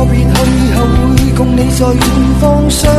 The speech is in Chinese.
我别去后会共你在远方相